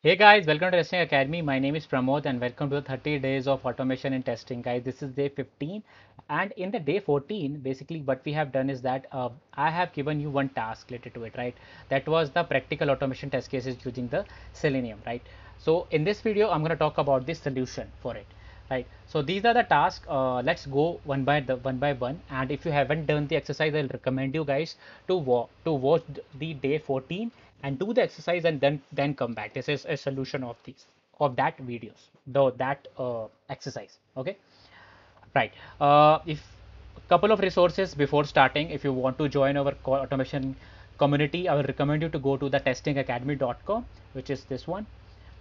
Hey guys, welcome to Testing Academy. My name is Pramod and welcome to the 30 days of automation and testing. Guys, this is day 15 and in the day 14, basically what we have done is that uh, I have given you one task related to it, right? That was the practical automation test cases using the Selenium, right? So in this video, I'm going to talk about the solution for it, right? So these are the tasks. Uh, let's go one by the one by one. And if you haven't done the exercise, I'll recommend you guys to walk to watch the day 14 and do the exercise and then then come back this is a solution of these of that videos though that uh, exercise okay right uh, if a couple of resources before starting if you want to join our automation community i will recommend you to go to the testingacademy.com which is this one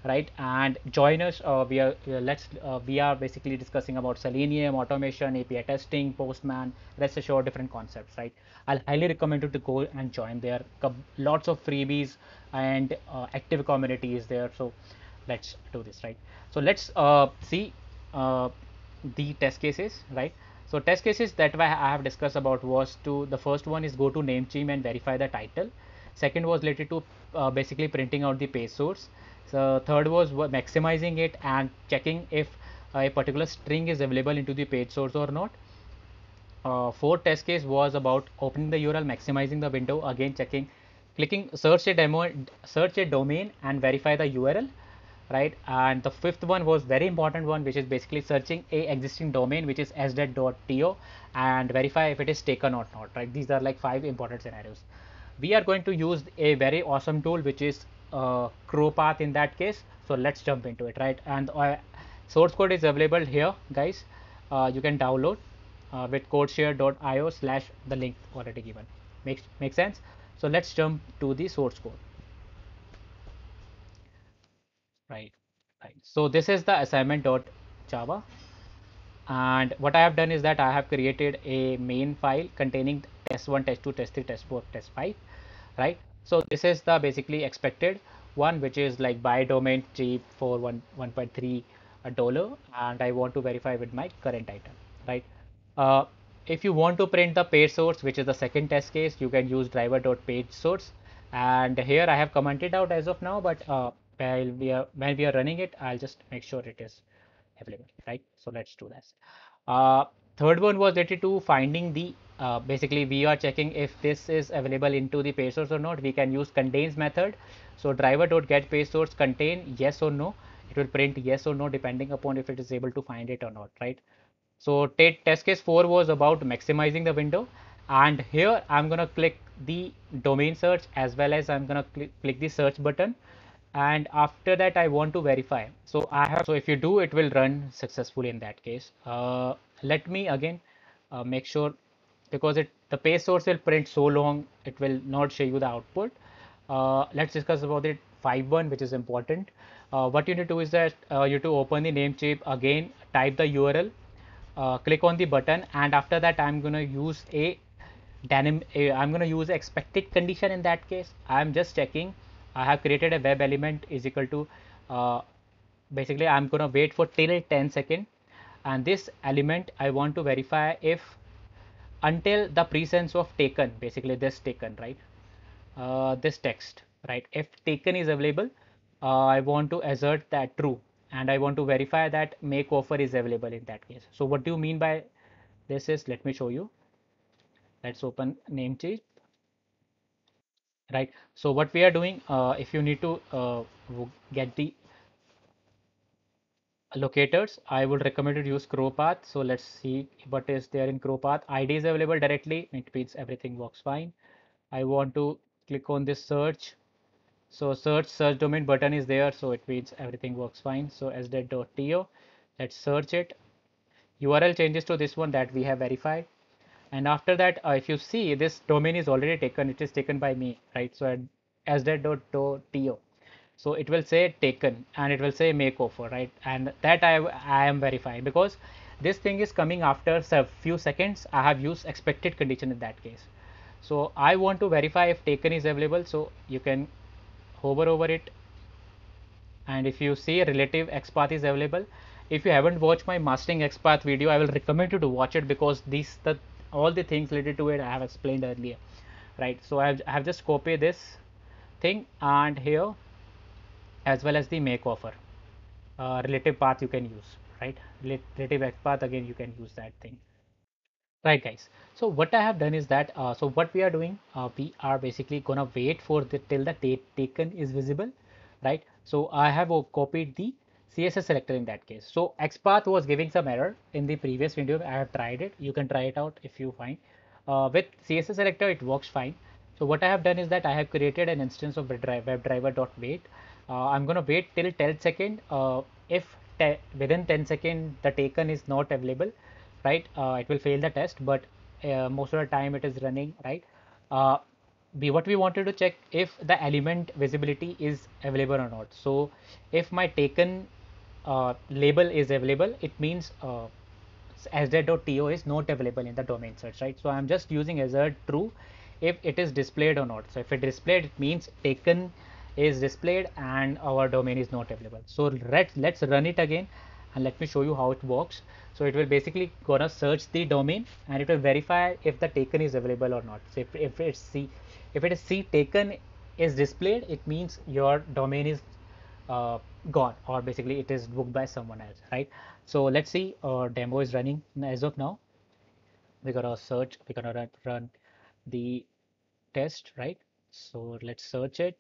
right? And join us uh, we are uh, let's uh, we are basically discussing about selenium automation api testing postman rest assured different concepts right? I'll highly recommend you to go and join there. Lots of freebies and uh, active community is there so let's do this right? So let's uh, see uh, the test cases right? So test cases that i have discussed about was to the first one is go to namecheap and verify the title. Second was related to basically printing out the page source so third was maximizing it and checking if a particular string is available into the page source or not. Uh, fourth test case was about opening the URL, maximizing the window, again checking, clicking search a demo, search a domain and verify the URL, right? And the fifth one was very important one, which is basically searching a existing domain, which is sdet.to and verify if it is taken or not, right? These are like five important scenarios. We are going to use a very awesome tool, which is uh, ChroPath in that case. So let's jump into it right? And uh, source code is available here guys. Uh, you can download uh, with codeshare.io slash the link already given. Makes makes sense? So let's jump to the source code. Right right. So this is the assignment.java and what I have done is that I have created a main file containing test1 test2 test3 test4 test5 right so this is the basically expected one which is like buy domain cheap for 1 1.3 a dollar and I want to verify with my current item right? Uh, if you want to print the page source which is the second test case you can use driver.page source. And here I have commented out as of now but uh, while we are when we are running it I'll just make sure it is available right? So let's do this. Uh, third one was related to finding the uh, basically we are checking if this is available into the page source or not. We can use contains method. So driver dot get page source contain yes or no. It will print yes or no depending upon if it is able to find it or not right? So test case 4 was about maximizing the window. And here I'm gonna click the domain search as well as I'm gonna cl click the search button. And after that I want to verify. So I have so if you do it will run successfully in that case. Uh, let me again uh, make sure because it the page source will print so long it will not show you the output. Uh, let's discuss about it. 5.1 which is important. Uh, what you need to do is that uh, you to open the namecheap again type the url uh, click on the button and after that i'm going to use a dynamic i'm going to use expected condition in that case. I'm just checking i have created a web element is equal to uh, basically i'm going to wait for till 10 second and this element i want to verify if until the presence of taken basically this taken right? Uh, this text right? If taken is available uh, I want to assert that true. And I want to verify that make offer is available in that case. So what do you mean by this is let me show you. Let's open name namecheap right? So what we are doing uh, if you need to uh, get the locators i would recommend to use ChroPath. So let's see what is there in ChroPath. Id is available directly. It means everything works fine. I want to click on this search. So search search domain button is there. So it means everything works fine. So sdet.to let's search it. Url changes to this one that we have verified. And after that uh, if you see this domain is already taken. It is taken by me right? So sdet.to so it will say taken and it will say make offer right? And that I, I am verifying because this thing is coming after a few seconds. I have used expected condition in that case. So I want to verify if taken is available. So you can hover over it. And if you see relative XPath is available if you haven't watched my mastering XPath video I will recommend you to watch it because these the all the things related to it I have explained earlier right? So I have, I have just copied this thing and here as well as the make offer uh, relative path you can use right? Relative x path again you can use that thing. Right guys. So what i have done is that uh, so what we are doing uh, we are basically gonna wait for the till the date taken is visible right? So i have copied the css selector in that case. So xpath was giving some error in the previous video. I have tried it. You can try it out if you find. Uh, with css selector it works fine. So what i have done is that i have created an instance of webdriver.wait uh, i'm going to wait till 10 second. Uh, if within 10 second the taken is not available right? Uh, it will fail the test but uh, most of the time it is running right? Uh, we what we wanted to check if the element visibility is available or not. So if my taken uh, label is available it means uh, sdet.to is not available in the domain search right? So i'm just using assert true if it is displayed or not. So if it displayed it means taken is displayed and our domain is not available. So let's let's run it again and let me show you how it works. So it will basically gonna search the domain and it will verify if the taken is available or not. So if, if it's c if it is c taken is displayed it means your domain is uh, gone or basically it is booked by someone else right? So let's see our demo is running as of now. We're gonna search we're gonna run, run the test right? So let's search it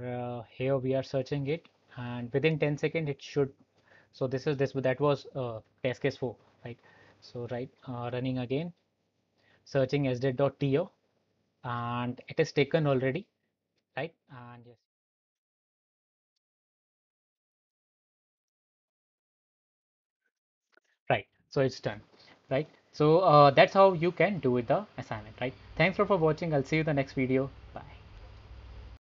uh, here we are searching it and within 10 seconds it should so this is this that was uh, test case 4 right? So right uh, running again searching sdet.to and it is taken already right? And yes. Right so it's done right? So uh, that's how you can do with the assignment right? Thanks for, for watching. I'll see you the next video. Bye